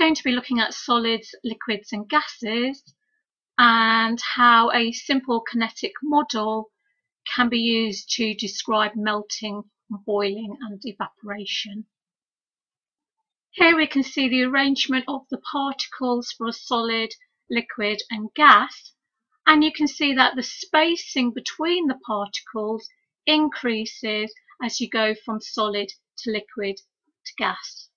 going to be looking at solids, liquids and gases and how a simple kinetic model can be used to describe melting, boiling and evaporation. Here we can see the arrangement of the particles for a solid, liquid and gas and you can see that the spacing between the particles increases as you go from solid to liquid to gas.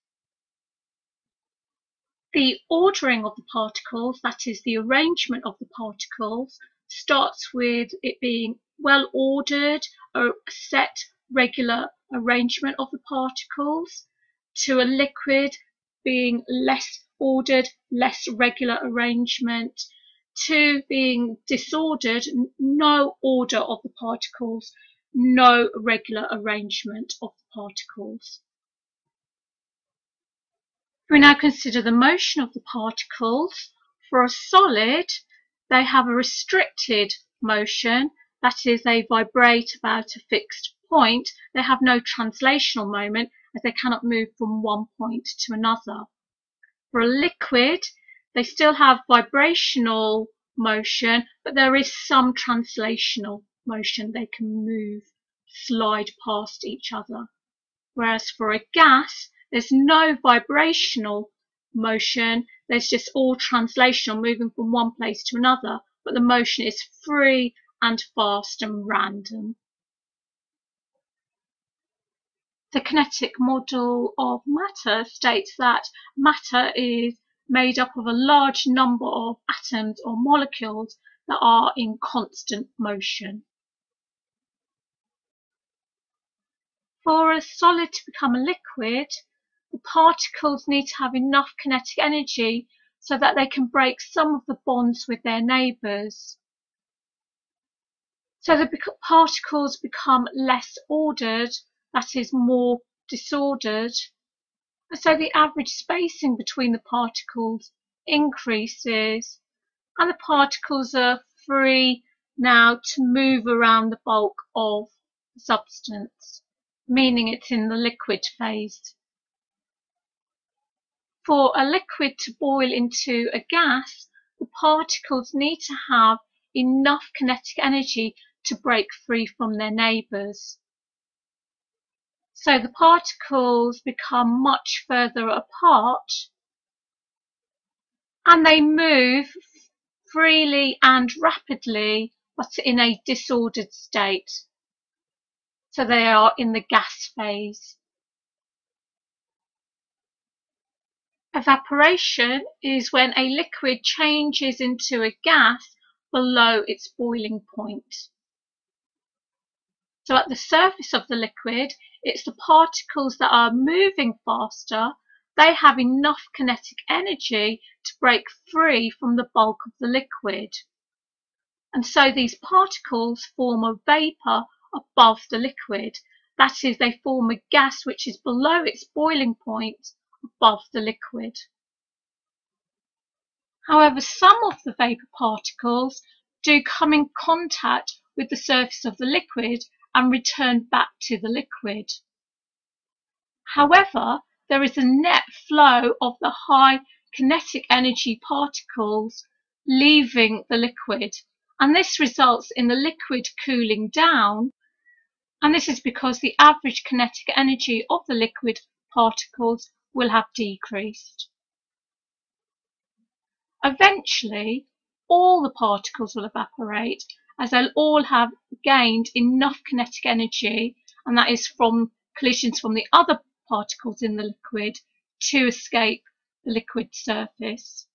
The ordering of the particles, that is the arrangement of the particles, starts with it being well ordered, a set regular arrangement of the particles, to a liquid being less ordered, less regular arrangement, to being disordered, no order of the particles, no regular arrangement of the particles. We now consider the motion of the particles. For a solid, they have a restricted motion, that is, they vibrate about a fixed point. They have no translational moment as they cannot move from one point to another. For a liquid, they still have vibrational motion, but there is some translational motion. They can move, slide past each other. Whereas for a gas, there's no vibrational motion. There's just all translational, moving from one place to another, but the motion is free and fast and random. The kinetic model of matter states that matter is made up of a large number of atoms or molecules that are in constant motion. For a solid to become a liquid, the particles need to have enough kinetic energy so that they can break some of the bonds with their neighbours. So the particles become less ordered, that is more disordered. And so the average spacing between the particles increases and the particles are free now to move around the bulk of the substance, meaning it's in the liquid phase. For a liquid to boil into a gas, the particles need to have enough kinetic energy to break free from their neighbours. So the particles become much further apart and they move freely and rapidly but in a disordered state. So they are in the gas phase. Evaporation is when a liquid changes into a gas below its boiling point. So at the surface of the liquid, it's the particles that are moving faster, they have enough kinetic energy to break free from the bulk of the liquid. And so these particles form a vapour above the liquid. That is, they form a gas which is below its boiling point above the liquid. However, some of the vapour particles do come in contact with the surface of the liquid and return back to the liquid. However, there is a net flow of the high kinetic energy particles leaving the liquid and this results in the liquid cooling down and this is because the average kinetic energy of the liquid particles will have decreased. Eventually, all the particles will evaporate as they'll all have gained enough kinetic energy, and that is from collisions from the other particles in the liquid, to escape the liquid surface.